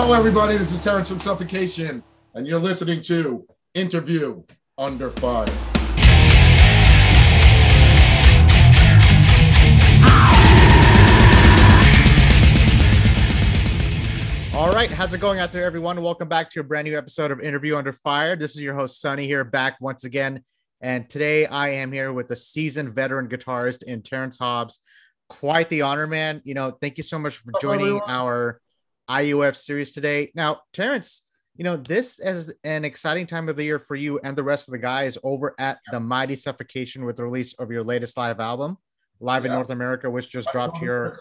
Hello, everybody. This is Terrance from Suffocation, and you're listening to Interview Under Fire. All right, how's it going out there, everyone? Welcome back to a brand new episode of Interview Under Fire. This is your host, Sunny, here back once again. And today I am here with a seasoned veteran guitarist in Terrance Hobbs. Quite the honor, man. You know, thank you so much for joining our IUF series today. Now, Terrance, you know, this is an exciting time of the year for you and the rest of the guys over at the Mighty Suffocation with the release of your latest live album, Live in North America, which just dropped here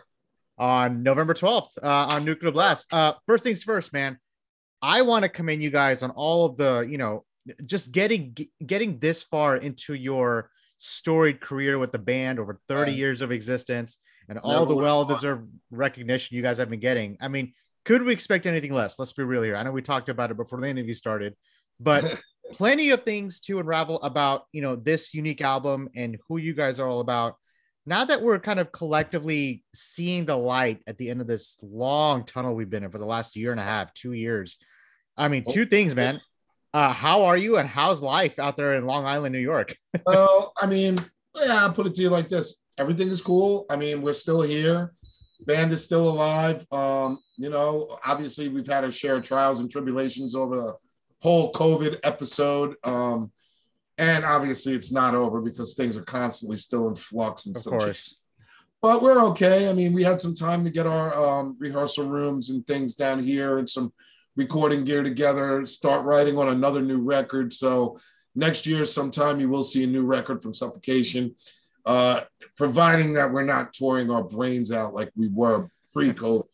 on November 12th uh, on Nuclear Blast. Uh, first things first, man. I want to commend you guys on all of the, you know, just getting ge- getting this far into your storied career with the band over 30 Right. years of existence and all Never the well-deserved recognition you guys have been getting. I mean, could we expect anything less? Let's be real here. I know we talked about it before the interview started, but plenty of things to unravel about, you know, this unique album and who you guys are all about now that we're kind of collectively seeing the light at the end of this long tunnel we've been in for the last year and a half, two years. I mean, two things, man. Uh, how are you and how's life out there in Long Island, New York? well, I mean, yeah, I'll put it to you like this. Everything is cool. I mean, we're still here. Band is still alive. Um, you know, obviously we've had our share of trials and tribulations over the whole COVID episode. Um, and obviously it's not over because things are constantly still in flux and Of still changing. but we're okay. I mean, we had some time to get our um, rehearsal rooms and things down here and some recording gear together, start writing on another new record. So next year, sometime, you will see a new record from Suffocation, uh, providing that we're not touring our brains out like we were pre-COVID.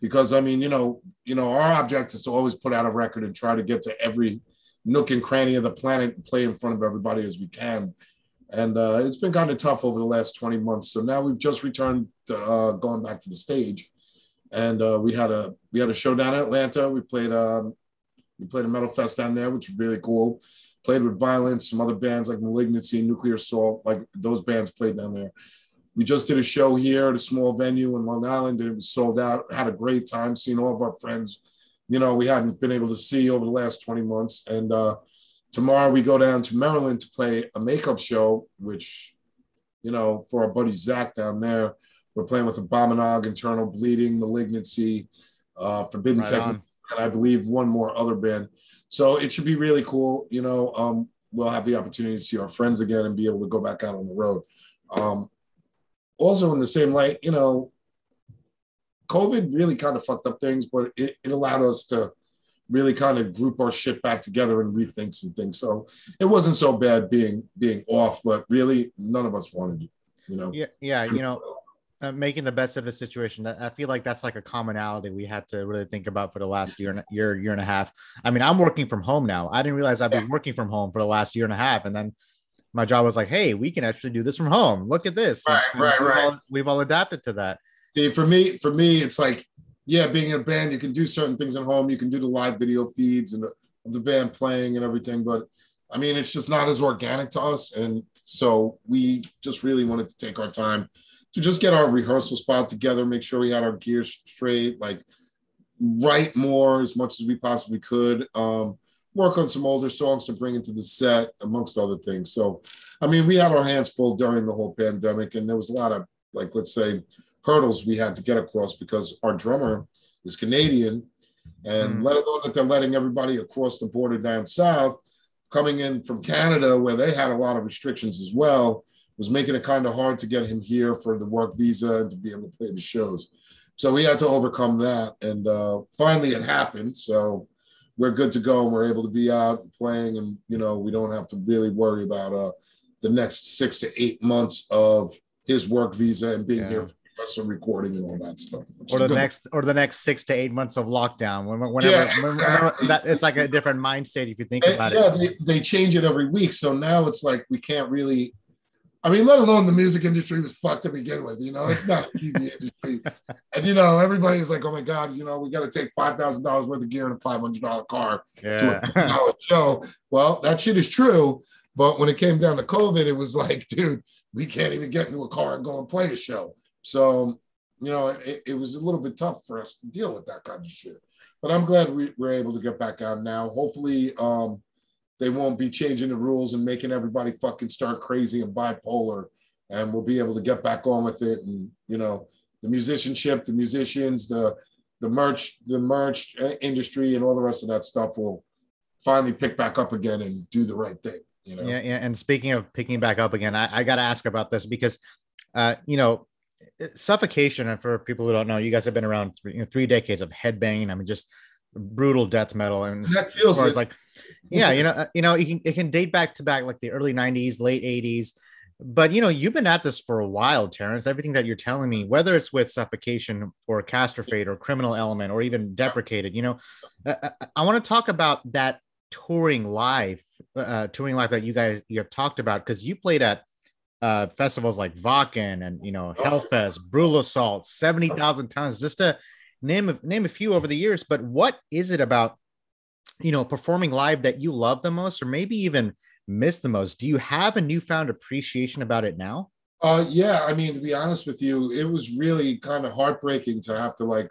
Because I mean, you know, you know, our object is to always put out a record and try to get to every nook and cranny of the planet and play in front of everybody as we can and uh, it's been kind of tough over the last 20 months. So now we've just returned to uh, going back to the stage, and uh, we had a we had a show down in Atlanta. We played um, we played a metal fest down there, which was really cool. Played with Violence, some other bands like Malignancy, Nuclear Assault, like those bands played down there. We just did a show here at a small venue in Long Island, and it was sold out. Had a great time seeing all of our friends. You know, we hadn't been able to see over the last 20 months, and uh, tomorrow we go down to Maryland to play a makeup show, which, you know, for our buddy Zach down there, we're playing with Abominog, Internal Bleeding, Malignancy, uh, Forbidden Right Techno, on. and I believe one more other band. So it should be really cool. You know, um, we'll have the opportunity to see our friends again and be able to go back out on the road. Um, also, in the same light, you know, COVID really kind of fucked up things, but it, it allowed us to really kind of group our shit back together and rethink some things. So it wasn't so bad being being off, but really none of us wanted it. You know. Yeah, yeah, you know, uh, making the best of a situation. I feel like that's like a commonality we had to really think about for the last year and year year and a half. I mean, I'm working from home now. I didn't realize I've been Yeah. working from home for the last year and a half, and then my job was like, "Hey, we can actually do this from home. Look at this." Right, And right, we've right. All, we've all adapted to that. See, for me, for me, it's like, yeah, being in a band, you can do certain things at home. You can do the live video feeds and the, of the band playing and everything, but I mean, it's just not as organic to us. And so we just really wanted to take our time to just get our rehearsal spot together, make sure we had our gear straight, like write more as much as we possibly could. Um, work on some older songs to bring into the set, amongst other things. So, I mean, we had our hands full during the whole pandemic, and there was a lot of, like, let's say, hurdles we had to get across because our drummer is Canadian, and Mm. let alone that they're letting everybody across the border down south coming in from Canada, where they had a lot of restrictions as well, was making it kind of hard to get him here for the work visa and to be able to play the shows. So we had to overcome that, and uh, finally it happened. So we're good to go, and we're able to be out and playing, and you know we don't have to really worry about uh, the next six to eight months of his work visa and being Yeah. here for rehearsal recording and all that stuff. Or the next, or the next six to eight months of lockdown. When, whenever, Yeah, exactly. that, it's like a different mindset if you think And, about yeah, it. they, they change it every week. So now it's like we can't really. I mean, let alone the music industry was fucked to begin with. You know, it's not an easy industry, and you know everybody's like, "Oh my god, you know, we got to take five thousand dollars worth of gear in a five hundred dollar car to Yeah. a dollar show." Well, that shit is true, but when it came down to COVID, it was like, dude, we can't even get into a car and go and play a show. So, you know, it, it was a little bit tough for us to deal with that kind of shit. but I'm glad we, we're able to get back out now. Hopefully, um, they won't be changing the rules and making everybody fucking start crazy and bipolar, and we'll be able to get back on with it. And you know, the musicianship, the musicians, the the merch, the merch industry, and all the rest of that stuff will finally pick back up again and do the right thing. You know? Yeah, yeah. And speaking of picking back up again, I, I got to ask about this because, uh, you know, suffocation. And for people who don't know, you guys have been around you know, three decades of headbanging. I mean, just brutal death metal. And that feels as as like yeah you know uh, you know it can, it can date back to back like the early 90s late 80s but you know you've been at this for a while terrance. Everything that you're telling me whether it's with suffocation or castrofate or criminal element or even deprecated you know uh, uh, i, I want to talk about that touring life uh, touring life that you guys you have talked about because you played at uh, festivals like Wacken and you know oh. Hellfest, Brutal Assault, seventy thousand tons, just to name a, name a few over the years. But what is it about you know performing live that you love the most, or maybe even miss the most? Do you have a newfound appreciation about it now? Uh, yeah, I mean, to be honest with you, it was really kind of heartbreaking to have to like,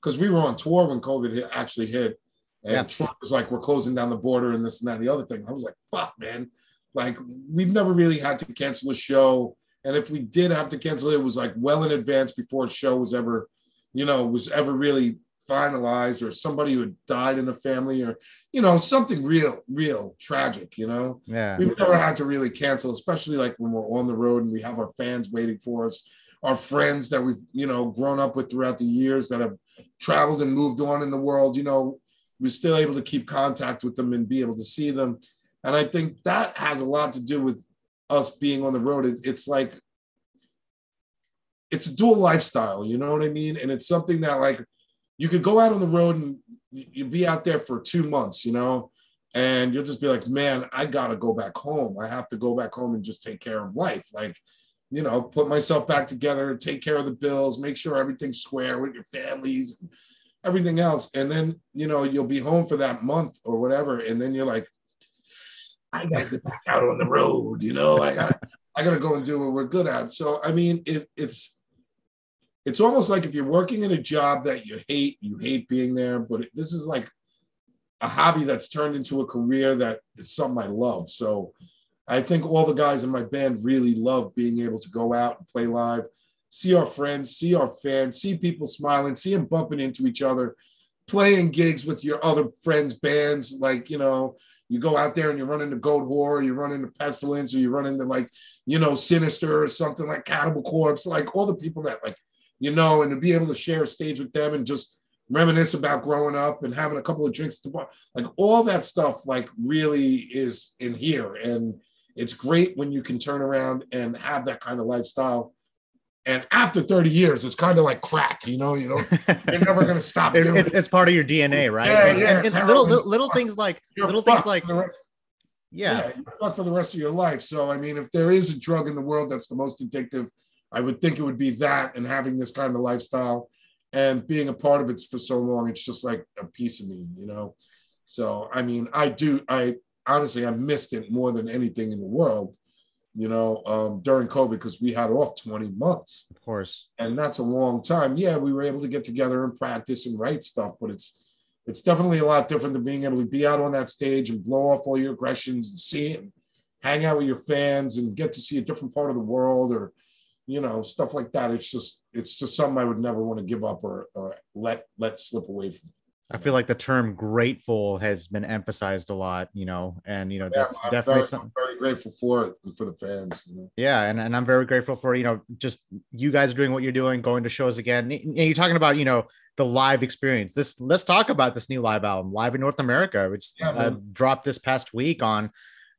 because we were on tour when COVID hit, actually hit, and yeah. Trump was like, "We're closing down the border and this and that and the other thing." I was like, "Fuck, man!" Like we've never really had to cancel a show, and if we did have to cancel it, it was like well in advance before a show was ever, you know, was ever really finalized, or somebody who had died in the family, or you know, something real, real tragic. You know, yeah, we've never had to really cancel, especially like when we're on the road and we have our fans waiting for us our friends that we've you know grown up with throughout the years that have traveled and moved on in the world you know we're still able to keep contact with them and be able to see them. And I think that has a lot to do with us being on the road. It, it's like, it's a dual lifestyle, you know what I mean? And it's something that, like, you could go out on the road and you'd be out there for two months, you know, and you'll just be like, man, I gotta go back home. I have to go back home and just take care of life. Like, you know, put myself back together, take care of the bills, make sure everything's square with your families, everything else. And then, you know, you'll be home for that month or whatever. And then you're like, I gotta get back out on the road, you know, I gotta, I gotta go and do what we're good at. So I mean, it, it's it's almost like if you're working in a job that you hate, you hate being there, but this is like a hobby that's turned into a career that is something I love. So I think all the guys in my band really love being able to go out and play live see our friends, see our fans, see people smiling, see them bumping into each other, playing gigs with your other friends' bands. Like, you know, you go out there and you run into Goatwhore, you run into Pestilence, or you run into like, you know, Sinister or something like Cannibal Corpse, like all the people that like, you know, and to be able to share a stage with them and just reminisce about growing up and having a couple of drinks to bar, like all that stuff, like really is in here. And it's great when you can turn around and have that kind of lifestyle and after 30 years, it's kind of like crack, you know, you know, you're never going to stop. it, it's, it's part of your DNA, right? Yeah, and, yeah. And, and little, little, little things like you're little things like, yeah, yeah you're fucked for the rest of your life. So, I mean, if there is a drug in the world that's the most addictive, I would think it would be that and having this kind of lifestyle and being a part of it for so long. It's just like a piece of me, you know? So, I mean, I do, I honestly, I missed it more than anything in the world you know, um, during COVID because we had off 20 months. Of course. And that's a long time. Yeah, we were able to get together and practice and write stuff, but it's it's definitely a lot different than being able to be out on that stage and blow off all your aggressions and see it and hang out with your fans and get to see a different part of the world or you know, stuff like that. It's just it's just something I would never want to give up or or let let slip away from. I feel like the term grateful has been emphasized a lot, you know, and you know yeah, that's I'm definitely very, something. I'm very grateful for it for the fans. You know? Yeah, and, and I'm very grateful for you know just you guys doing what you're doing, going to shows again. And you're talking about you know the live experience. This let's talk about this new live album, Live in North America, which yeah, uh, dropped this past week on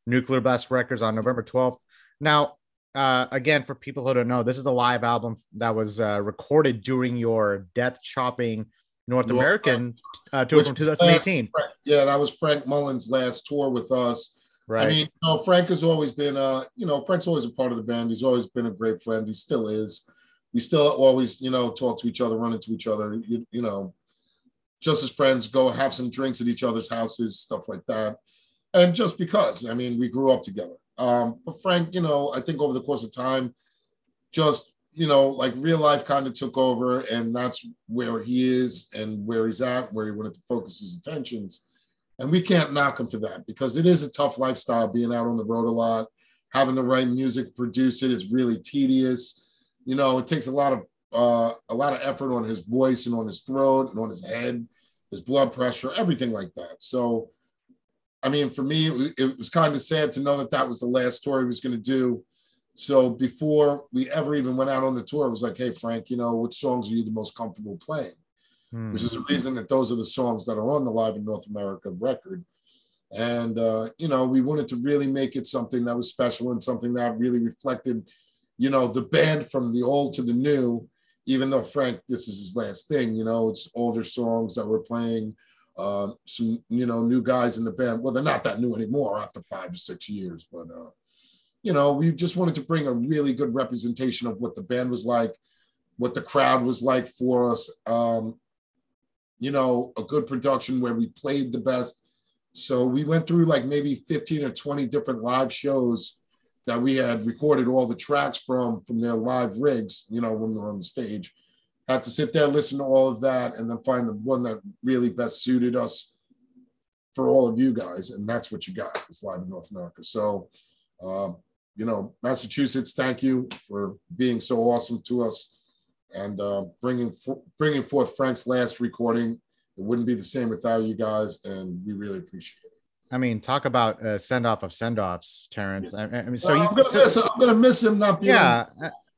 Nuclear Blast Records on November 12th. Now, uh, again, for people who don't know, this is the live album that was uh, recorded during your Death Chopping North American uh, tour from 2018. Frank, yeah, that was Frank Mullen's last tour with us. Right. I mean, you know, Frank has always been, uh, you know, Frank's always a part of the band. He's always been a great friend. He still is. We still always, you know, talk to each other, run into each other. You, you know, just as friends, go have some drinks at each other's houses, stuff like that. And just because, I mean, we grew up together. Um, but Frank, you know, I think over the course of time, just you know, like real life kind of took over, and that's where he is and where he's at, where he wanted to focus his attentions. And we can't knock him for that because it is a tough lifestyle being out on the road a lot, having to write music, produce it. it is really tedious. You know, it takes a lot of uh, a lot of effort on his voice and on his throat and on his head, his blood pressure, everything like that. So, I mean, for me, it, it was kind of sad to know that that was the last tour he was going to do so before we ever even went out on the tour, it was like, hey, Frank, you know, which songs are you the most comfortable playing? Hmm. Which is the reason that those are the songs that are on the Live in North America record. And, uh, you know, we wanted to really make it something that was special and something that really reflected, you know, the band from the old to the new, even though Frank, this is his last thing, you know, it's older songs that we're playing, uh, some, you know, new guys in the band. Well, they're not that new anymore after five or six years, but, uh, you know, we just wanted to bring a really good representation of what the band was like, what the crowd was like for us. Um, you know, a good production where we played the best. So we went through like maybe 15 or 20 different live shows that we had recorded all the tracks from from their live rigs, you know, when they're on the stage. Had to sit there, listen to all of that, and then find the one that really best suited us for all of you guys. And that's what you got. It's live in North America. So um, you know, Massachusetts, thank you for being so awesome to us and uh, bringing bringing forth Frank's last recording. It wouldn't be the same without you guys, and we really appreciate it. I mean, talk about a send off of send offs, Terrance. Yeah. I, I, mean, so well, you, I'm, gonna so, miss, I'm gonna miss him not being yeah,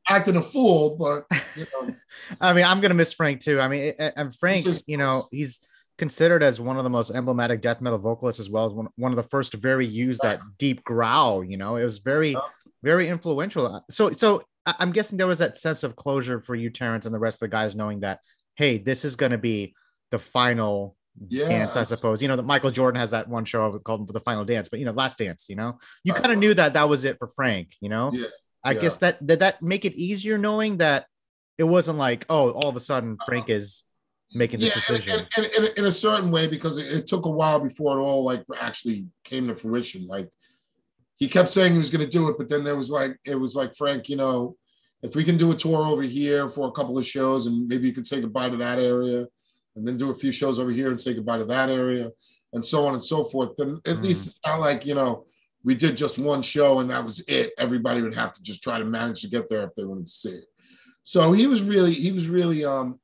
acting a fool, but you know. I mean, I'm gonna miss Frank too. I mean, and Frank, you know, he's considered as one of the most emblematic death metal vocalists as well as one, one of the first to very use that deep growl you know? It was very very influential. Uh, so so i'm guessing there was that sense of closure for you terrance and the rest of the guys knowing that hey this is going to be the final yeah. dance i suppose. You know that michael jordan has that one show called the final dance but you know last dance you know? You kind of knew that that was it for frank you know? Yeah. I yeah. guess that did that make it easier knowing that it wasn't like oh all of a sudden frank is making this yeah, decision in, in, in, a certain way because it, it, took a while before it all like actually came to fruition like he kept saying he was going to do it but then there was like it was like frank you know if we can do a tour over here for a couple of shows and maybe you could say goodbye to that area and then do a few shows over here and say goodbye to that area and so on and so forth then at mm. least it's not like you know we did just one show and that was it everybody would have to just try to manage to get there if they wanted to see it so he was really he was really um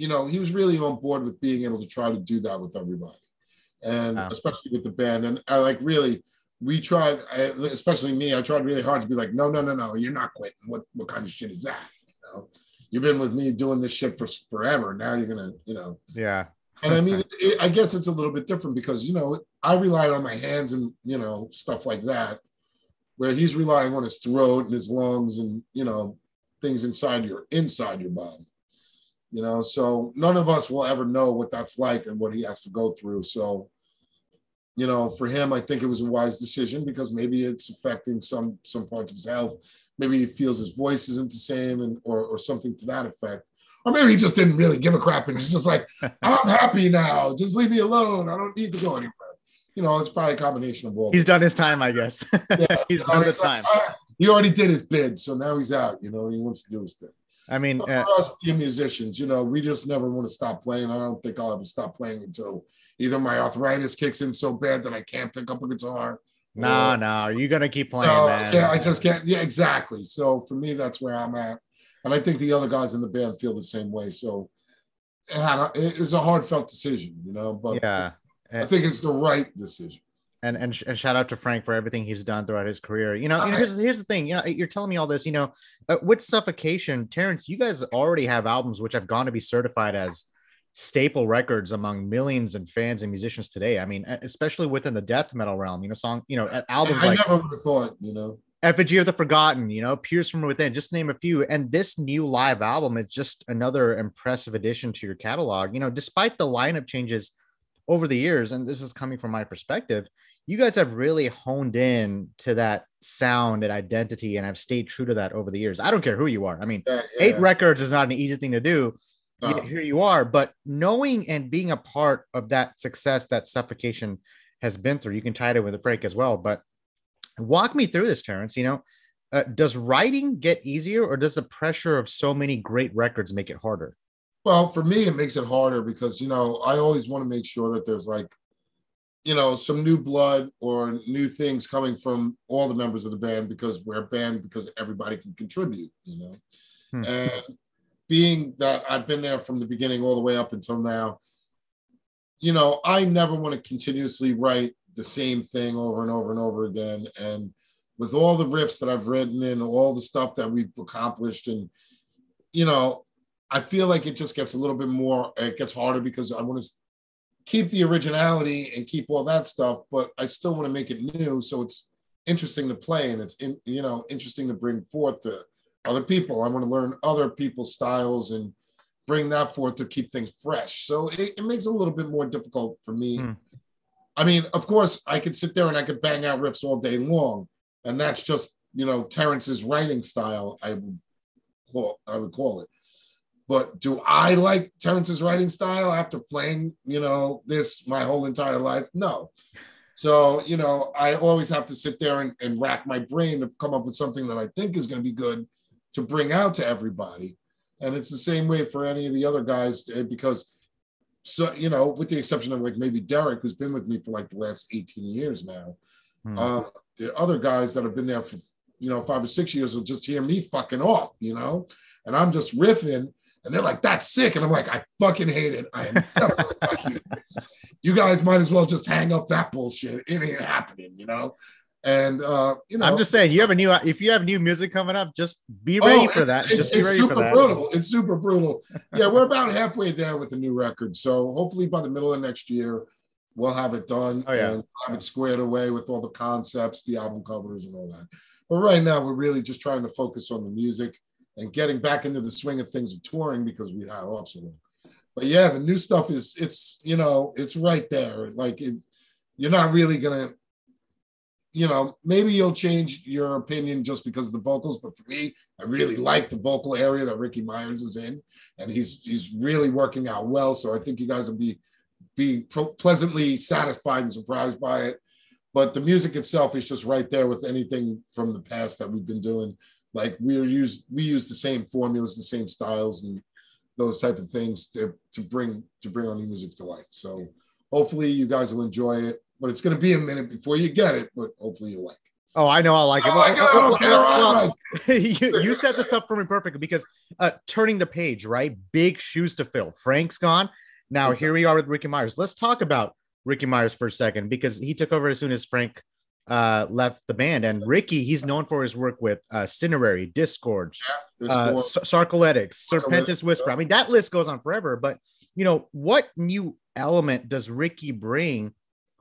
you know, he was really on board with being able to try to do that with everybody, and wow. especially with the band. And I like really, we tried, especially me. I tried really hard to be like, no, no, no, no, you're not quitting. What what kind of shit is that? You know, you've been with me doing this shit for forever. Now you're gonna, you know, yeah. And I mean, it, I guess it's a little bit different because you know I rely on my hands and you know stuff like that, where he's relying on his throat and his lungs and you know things inside your inside your body you know? So none of us will ever know what that's like and what he has to go through. So you know for him i think it was a wise decision because maybe it's affecting some some parts of his health. Maybe he feels his voice isn't the same and or, or something to that effect or maybe he just didn't really give a crap and he's just like i'm happy now just leave me alone i don't need to go anywhere you know it's probably a combination of all he's done his time i guess yeah, he's done his time like, he already did his bid so now he's out you know he wants to do his thing I mean, uh, us being musicians, you know, we just never want to stop playing. I don't think I'll ever stop playing until either my arthritis kicks in so bad that I can't pick up a guitar. No, or, no, you're gonna keep playing, man. Yeah, I just can't. Yeah, exactly. So for me, that's where I'm at, and I think the other guys in the band feel the same way. So it, had a, it was a heartfelt decision, you know. But yeah, I think it's the right decision and and, and shout out to Frank for everything he's done throughout his career. You know, you know here's, here's the thing. You know, you're telling me all this. You know, uh, with Suffocation, Terrance, you guys already have albums which have gone to be certified as staple records among millions and fans and musicians today. I mean, especially within the death metal realm. You know, song. You know, albums I like never would have thought. You know. Effigy of the Forgotten, you know, Pierce from Within, just name a few. And this new live album is just another impressive addition to your catalog. You know, despite the lineup changes over the years, and this is coming from my perspective, you guys have really honed in to that sound and identity and have stayed true to that over the years. I don't care who you are. I mean, yeah, yeah. eight records is not an easy thing to do. No. Here you are, but knowing and being a part of that success that suffocation has been through, you can tie it in with the Frank as well. But walk me through this, Terrance. You know, uh, does writing get easier or does the pressure of so many great records make it harder? Well, for me, it makes it harder because, you know, I always want to make sure that there's like, you know, some new blood or new things coming from all the members of the band because we're a band because everybody can contribute, you know. Hmm. And being that I've been there from the beginning all the way up until now, you know, I never want to continuously write the same thing over and over and over again. And with all the riffs that I've written and all the stuff that we've accomplished, and you know, I feel like it just gets a little bit more. It gets harder because I want to keep the originality and keep all that stuff, but I still want to make it new. So it's interesting to play and it's in, you know interesting to bring forth to other people. I want to learn other people's styles and bring that forth to keep things fresh. So it, it makes it a little bit more difficult for me. Hmm. I mean, of course, I could sit there and I could bang out riffs all day long, and that's just you know Terrance's writing style. I would call I would call it. But do I like Terrance's writing style after playing you know this my whole entire life? No. So you know I always have to sit there and, and rack my brain to come up with something that I think is going to be good to bring out to everybody. And it's the same way for any of the other guys eh, because so you know, with the exception of like maybe Derek, who's been with me for like the last 18 years now. Uh, the other guys that have been there for you know five or six years will just hear me fucking off, you know, and I'm just riffing, and they're like, "That's sick," and I'm like, "I fucking hate it. I am You guys might as well just hang up that bullshit. It ain't happening, you know." And uh, you know, I'm just saying, you have a new if you have new music coming up, just be ready oh, for that. It's, just be ready for that. Brutal. It's super brutal. Yeah, we're about halfway there with the new record. So hopefully by the middle of next year, we'll have it done oh, yeah. and have it squared away with all the concepts, the album covers, and all that. But right now, we're really just trying to focus on the music and getting back into the swing of things of touring because we had off so long. But yeah, the new stuff is it's you know it's right there. Like it, you're not really gonna you know, maybe you'll change your opinion just because of the vocals, but for me, I really like the vocal area that Ricky Myers is in, and he's he's really working out well. So I think you guys will be be pleasantly satisfied and surprised by it. But the music itself is just right there with anything from the past that we've been doing. Like we use we use the same formulas, the same styles, and those type of things to to bring to bring our music to life. So hopefully you guys will enjoy it but it's going to be a minute before you get it. But hopefully you like it. Oh, I know I like it. Oh, well, you, you set this up for me perfectly because uh, turning the page, right? Big shoes to fill. Frank's gone. Now here we are with Ricky Myers. Let's talk about Ricky Myers for a second because he took over as soon as Frank uh, left the band. And Ricky, he's known for his work with uh, Cinerary, Disgorge, yeah, uh, Sarcolletics, Serpentis Whisper. I mean, that list goes on forever. But you know, what new element does Ricky bring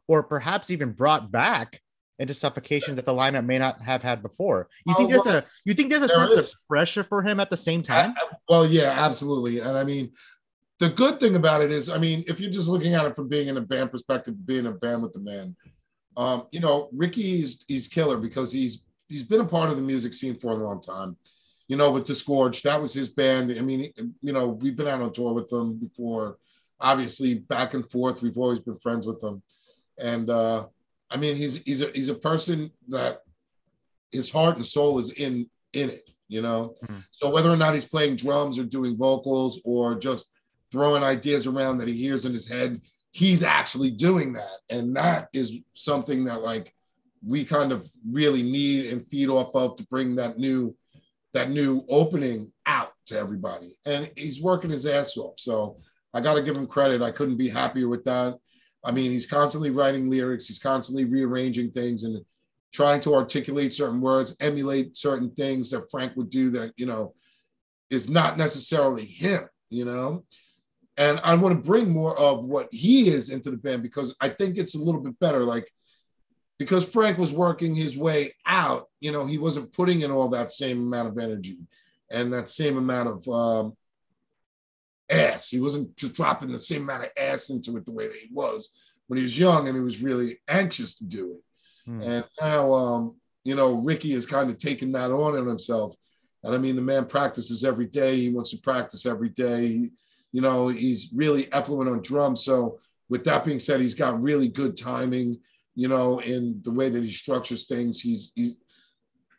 or perhaps even brought back into suffocation that the lineup may not have had before. You think there's a you think there's a there sense is. of pressure for him at the same time? Well, yeah, absolutely. And I mean, the good thing about it is, I mean, if you're just looking at it from being in a band perspective, being a band with the man, um, you know, Ricky's he's killer because he's he's been a part of the music scene for a long time. You know, with Disgorge, that was his band. I mean, you know, we've been out on tour with them before. Obviously, back and forth, we've always been friends with them and uh, I mean he's he's a he's a person that his heart and soul is in in it, you know. Mm-hmm. So whether or not he's playing drums or doing vocals or just throwing ideas around that he hears in his head, he's actually doing that, and that is something that like we kind of really need and feed off of to bring that new that new opening out to everybody. And he's working his ass off. So I got to give him credit. I couldn't be happier with that. I mean, he's constantly writing lyrics, he's constantly rearranging things and trying to articulate certain words, emulate certain things that Frank would do that, you know, is not necessarily him, you know? And I want to bring more of what he is into the band because I think it's a little bit better. Like, because Frank was working his way out, you know, he wasn't putting in all that same amount of energy and that same amount of um, ass. He wasn't just dropping the same amount of ass into it the way that he was when he was young and he was really anxious to do it. Hmm. And now, um, you know, Ricky has kind of taken that on in himself. And I mean, the man practices every day. He wants to practice every day. He, you know, he's really effluent on drums. So, with that being said, he's got really good timing, you know, in the way that he structures things. He's, he's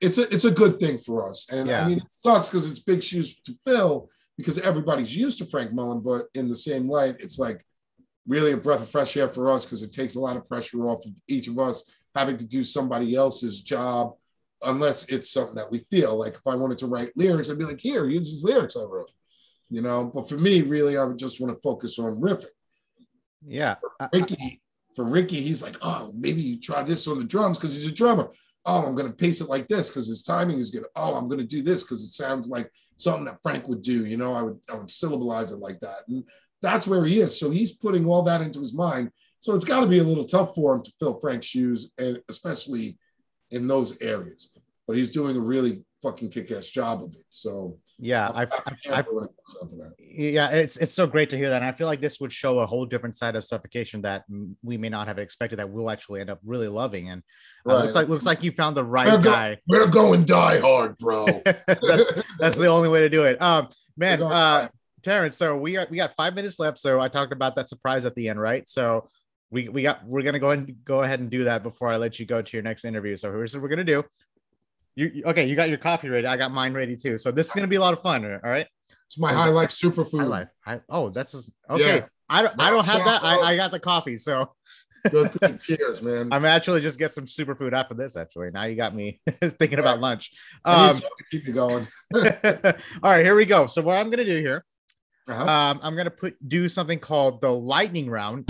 it's a it's a good thing for us. And Yeah. I mean, it sucks because it's big shoes to fill because everybody's used to Frank Mullen, but in the same light, it's like really a breath of fresh air for us because it takes a lot of pressure off of each of us having to do somebody else's job, unless it's something that we feel like. If I wanted to write lyrics, I'd be like, here, use these lyrics I wrote. You know, but for me, really, I would just want to focus on riffing. Yeah. I- I- Ricky, for Ricky, he's like, oh, maybe you try this on the drums because he's a drummer. Oh, I'm gonna pace it like this because his timing is good. Oh, I'm gonna do this because it sounds like something that Frank would do. You know, I would I would syllabalize it like that, and that's where he is. So he's putting all that into his mind. So it's got to be a little tough for him to fill Frank's shoes, and especially in those areas. But he's doing a really fucking kick-ass job of it. So yeah. I, I, I, careful when it comes down to that. yeah it's it's so great to hear that. And i feel like this would show a whole different side of suffocation that we may not have expected that we'll actually end up really loving. And uh, looks like looks like you found the We're right go- guy. We're going die hard, bro. that's, that's the only way to do it. Um man uh terrance so we are we got five minutes left. So i talked about that surprise at the end right? So we we got we're gonna go and go ahead and do that before i let you go to your next interview. So here's what we're gonna do you okay you got your coffee ready i got mine ready too so this is gonna be a lot of fun all right It's my high life superfood. High life. High, oh, that's just, okay. Yes. I don't. I don't have that. I, I got the coffee, so Good for you. Cheers, man. I'm actually just get some superfood after this. Actually, now you got me thinking about lunch. Um, keep you going. all right, here we go. So what I'm gonna do here, Uh-huh. um, I'm gonna put do something called the lightning round.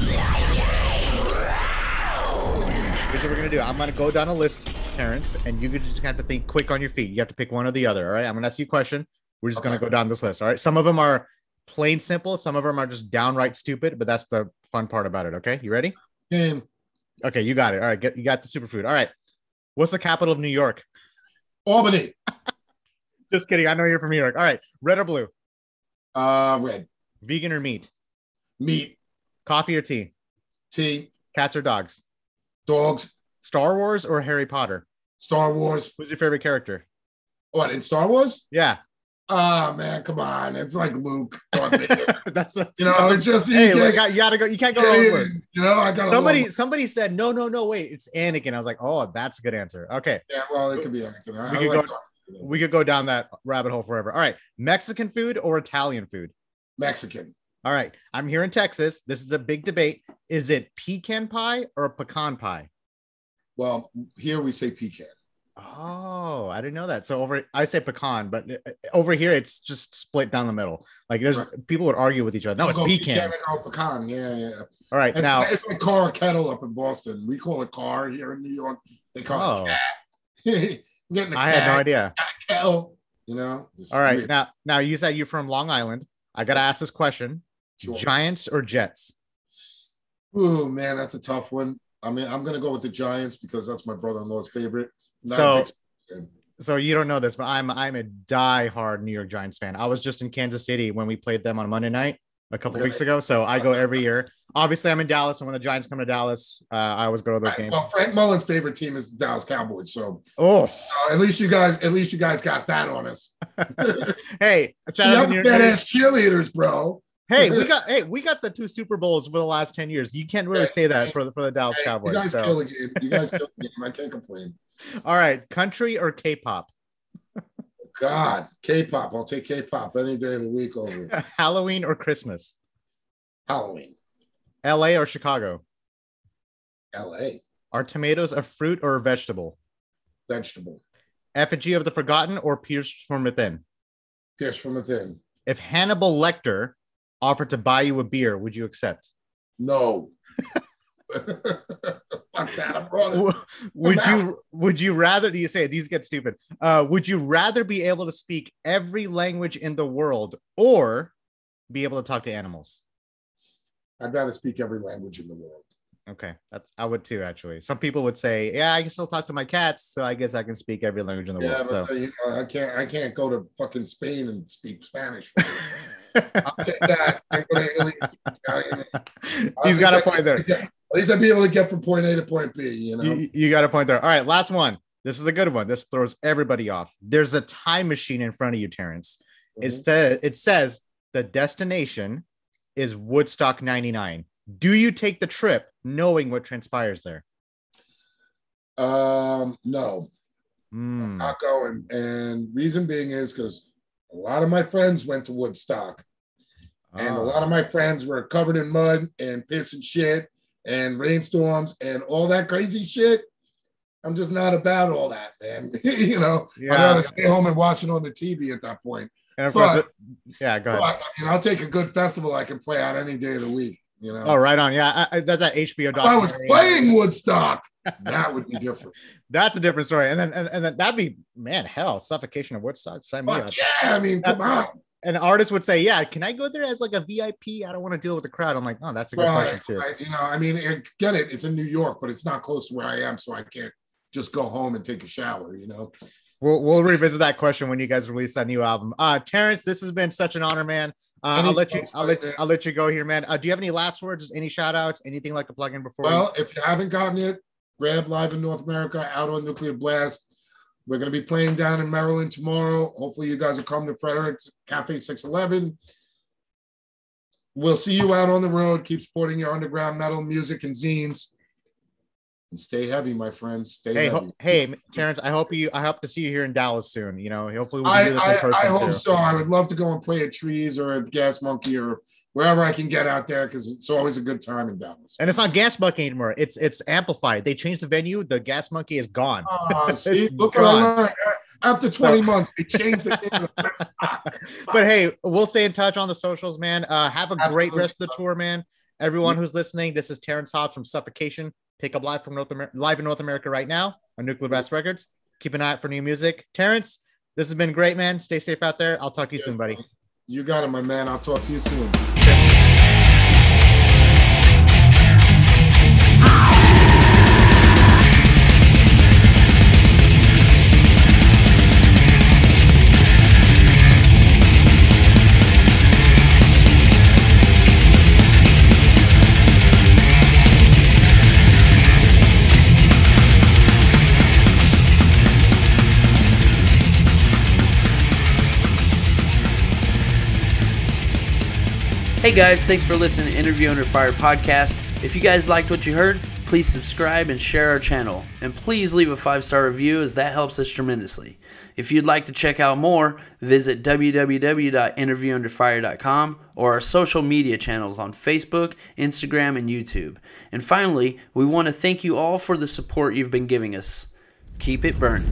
Here's what we're gonna do. I'm gonna go down a list, Terrance, and you just have to think quick on your feet. You have to pick one or the other. All right. I'm gonna ask you a question. We're just gonna go down this list. All right. Some of them are plain simple. Some of them are just downright stupid. But that's the fun part about it. Okay. You ready? Game. Okay. You got it. All right. Get you got the superfood. All right. What's the capital of New York? Albany. Just kidding. I know you're from New York. All right. Red or blue? Uh, red. Vegan or meat? Meat. Coffee or tea? Tea. Cats or dogs? Dogs. Star Wars or Harry Potter? Star Wars. Who's your favorite character? What in Star Wars? Yeah. Ah, man, come on. It's like Luke. That's a, you know, it's just hey, you, got, you gotta go. You can't go yeah, wrong yeah, with it. you know, I got Somebody, somebody said no, no, no. Wait, it's Anakin. I was like, oh, that's a good answer. Okay, Yeah, well, it could be. I, We I could like go- we could go down that rabbit hole forever. All right, Mexican food or Italian food? Mexican. All right, I'm here in Texas. This is a big debate. Is it pecan pie or pecan pie? Well, here we say pecan. Oh, I didn't know that. So over, I say pecan, but uh, over here it's just split down the middle. Like there's people would argue with each other. No, it's Go pecan. I go pecan. Yeah, yeah. All right, It's, now it's like car kettle up in Boston. We call it car here in New York. They call Oh. it cat. I had no cat, idea. kettle. You know. All right, weird. now now you said you're from Long Island. I gotta ask this question: Sure. Giants or Jets? Ooh, man, that's a tough one. I mean, I'm gonna go with the Giants because that's my brother-in-law's favorite. Not So- a big fan. so you don't know this, but I'm I'm a die-hard New York Giants fan. I was just in Kansas City when we played them on Monday night a couple Really? weeks ago. So I go every year. Obviously, I'm in Dallas, and when the Giants come to Dallas, uh, I always go to those Right, games. Well, Frank Mullen's favorite team is the Dallas Cowboys. So Oh, uh, at least you guys, at least you guys got that on us. hey, shout out to have New York. badass cheerleaders, bro. Hey, we got hey, we got the two Super Bowls for the last ten years. You can't really say that for the for the Dallas Hey, Cowboys. You guys So, kill the game. You guys kill the game. I can't complain. all right, country or K-pop, God, K-pop. I'll take K-pop any day of the week over Halloween or Christmas, Halloween. L.A. or Chicago. L.A. Are tomatoes a fruit or a vegetable? Vegetable. Effigy of the Forgotten or Pierced from Within? Pierce from within. If Hannibal Lecter offered to buy you a beer, would you accept? No. Fuck that. I brought it. W- would you would you rather do you say these get stupid? Uh, would you rather be able to speak every language in the world or be able to talk to animals? I'd rather speak every language in the world. Okay, that's I would too actually. Some people would say, "Yeah, I can still talk to my cats, so I guess I can speak every language in the Yeah, world." but So you know, I can't. I can't go to fucking Spain and speak Spanish. I'll take that. I go to Italy Italian. he's got a point there. At least I'd be able to get from point A to point B. You know. You, you got a point there. All right, last one. This is a good one. This throws everybody off. There's a time machine in front of you, Terrance. Mhm. It's the it says the destination is Woodstock 99. Do you take the trip knowing what transpires there? Um, no. Mm. I'm not going. And reason being is because a lot of my friends went to Woodstock. And a lot of ah. my friends were covered in mud and piss and shit and rainstorms and all that crazy shit. I'm just not about all that, man. you know, yeah. I'd rather stay home and watch it on the TV at that point. And of but, course, it, yeah, go ahead. But, and I'll take a good festival I can play out any day of the week. You know. Oh, right on. Yeah, I, that's that HBO. If I was playing Woodstock, that would be different. that's a different story. And then, and, and then that'd be man, hell, suffocation of Woodstock. Sign me up. Yeah, I mean, come on. An artist would say, "Yeah, can I go there as like a VIP? I don't want to deal with the crowd." I'm like, "Oh, that's a good right. question too." I, you know, I mean, get it. It's in New York, but it's not close to where I am, so I can't just go home and take a shower. You know. We'll we'll revisit that question when you guys release that new album. Uh, Terrance, this has been such an honor, man. Uh, I'll let you. I'll let. You, I'll let you go here, man. Uh, do you have any last words? Any shout outs? Anything like a plug in before? Well, if you haven't gotten it, grab Live in North America out on Nuclear Blast. We're going to be playing down in Maryland tomorrow. Hopefully, you guys will come to Frederick's Cafe 611. We'll see you out on the road. Keep supporting your underground metal music and zines and stay heavy, my friends. Stay hey, heavy. Ho- hey, Terrance, I hope you. I hope to see you here in Dallas soon. You know, hopefully we can do this I, in person. I, I hope too. so. I would love to go and play at Trees or at Gas Monkey or wherever I can get out there because it's always a good time in Dallas. And it's not Gas Monkey anymore. It's it's amplified. They changed the venue. The Gas Monkey is gone. Uh, see, look gone. what I learned. After 20 months, they changed the but hey, we'll stay in touch on the socials, man. Uh, have a Absolutely. great rest of the tour, man. Everyone who's listening, this is Terrance Hobbs from Suffocation. Pick up live from North America, live in North America right now on Nuclear Blast Records. Keep an eye out for new music. Terrence, this has been great, man. Stay safe out there. I'll talk to you yes, soon, buddy. You got it, my man. I'll talk to you soon. Hey guys, thanks for listening to Interview Under Fire podcast. If you guys liked what you heard, please subscribe and share our channel. And please leave a five star review as that helps us tremendously. If you'd like to check out more, visit www.interviewunderfire.com or our social media channels on Facebook, Instagram, and YouTube. And finally, we want to thank you all for the support you've been giving us. Keep it burning.